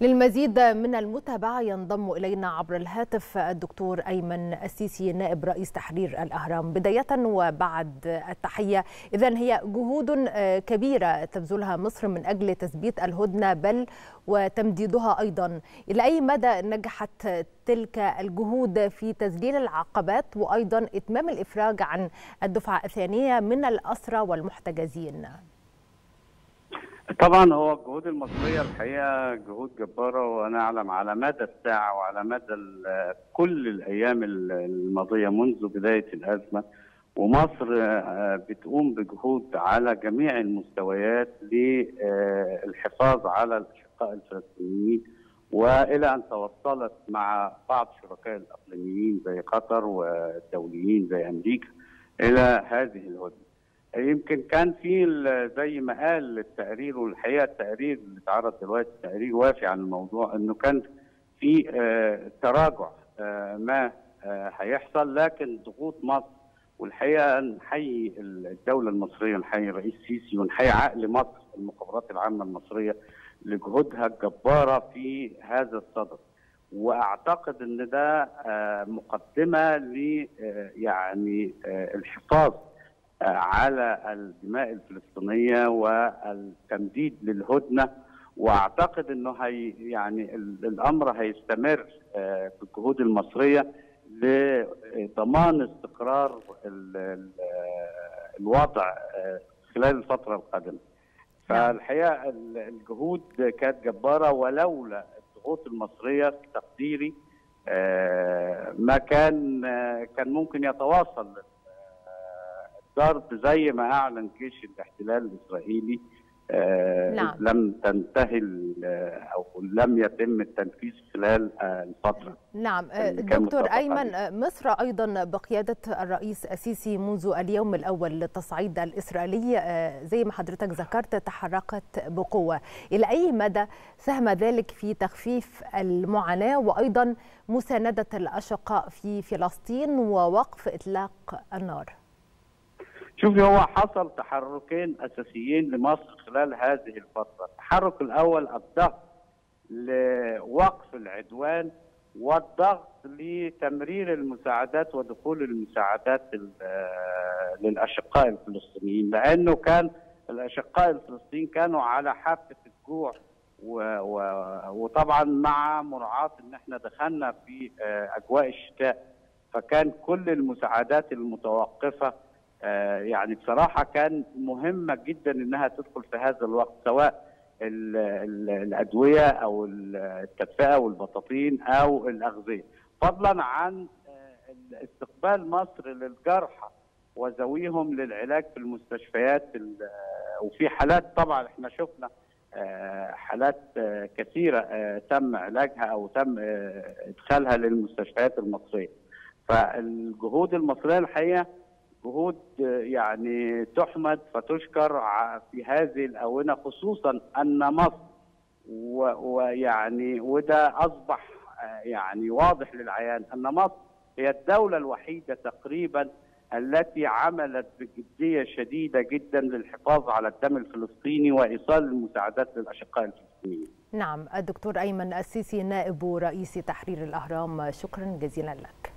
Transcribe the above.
للمزيد من المتابعة ينضم إلينا عبر الهاتف الدكتور أيمن السيسي نائب رئيس تحرير الأهرام. بداية وبعد التحية إذا هي جهود كبيرة تبذلها مصر من أجل تثبيت الهدنة بل وتمديدها أيضا. إلى أي مدى نجحت تلك الجهود في تسجيل العقبات وأيضا إتمام الإفراج عن الدفعة الثانية من الأسرى والمحتجزين؟ طبعا هو الجهود المصرية الحقيقة جهود جبارة وأنا أعلم على مدى الساعة وعلى مدى كل الأيام الماضية منذ بداية الأزمة ومصر بتقوم بجهود على جميع المستويات للحفاظ على الأشقاء الفلسطينيين وإلى أن توصلت مع بعض شركاء الأقليميين زي قطر والدوليين زي أمريكا إلى هذه الهدنة. يمكن كان في زي ما قال التقرير والحقيقة التقرير اللي اتعرض دلوقتي تقرير وافي عن الموضوع إنه كان في آه تراجع آه ما آه هيحصل. لكن ضغوط مصر والحقيقة نحيي الدولة المصرية نحيي الرئيس السيسي ونحيي عقل مصر المخابرات العامة المصرية لجهودها الجباره في هذا الصدد. وأعتقد إن ده مقدمة ل يعني الحفاظ على الدماء الفلسطينية والتمديد للهدنة وأعتقد إنه هي يعني الأمر هيستمر في الجهود المصرية لضمان استقرار الوضع خلال الفترة القادمة. فالحقيقة الجهود كانت جبارة ولولا الضغوط المصرية في تقديري ما كان كان ممكن يتواصل ضرب زي ما أعلن جيش الاحتلال الإسرائيلي آه نعم. لم تنتهي أو لم يتم التنفيذ خلال آه الفترة نعم. دكتور أيمن مصر أيضا بقيادة الرئيس السيسي منذ اليوم الأول للتصعيد الإسرائيلي آه زي ما حضرتك ذكرت تحركت بقوة. إلى أي مدى ساهم ذلك في تخفيف المعاناة وأيضا مساندة الأشقاء في فلسطين ووقف إطلاق النار؟ شوفي هو حصل تحركين أساسيين لمصر خلال هذه الفترة، التحرك الأول الضغط لوقف العدوان والضغط لتمرير المساعدات ودخول المساعدات للأشقاء الفلسطينيين لأنه كان الأشقاء الفلسطينيين كانوا على حافة الجوع وطبعا مع مراعاة إن إحنا دخلنا في أجواء الشتاء. فكان كل المساعدات المتوقفة يعني بصراحة كان مهمة جدا إنها تدخل في هذا الوقت سواء ال ال الأدوية أو التدفئة والبطاطين أو الأغذية. فضلا عن استقبال مصر للجرحى وذويهم للعلاج في المستشفيات وفي حالات طبعا إحنا شفنا حالات كثيرة تم علاجها أو تم إدخالها للمستشفيات المصرية. فالجهود المصرية الحقيقة جهود يعني تحمد فتشكر في هذه الآونة خصوصا أن مصر ويعني وده أصبح يعني واضح للعيان أن مصر هي الدولة الوحيدة تقريبا التي عملت بجدية شديدة جدا للحفاظ على الدم الفلسطيني وإيصال المساعدات للأشقاء الفلسطينيين. نعم الدكتور أيمن السيسي نائب رئيس تحرير الأهرام شكرا جزيلا لك.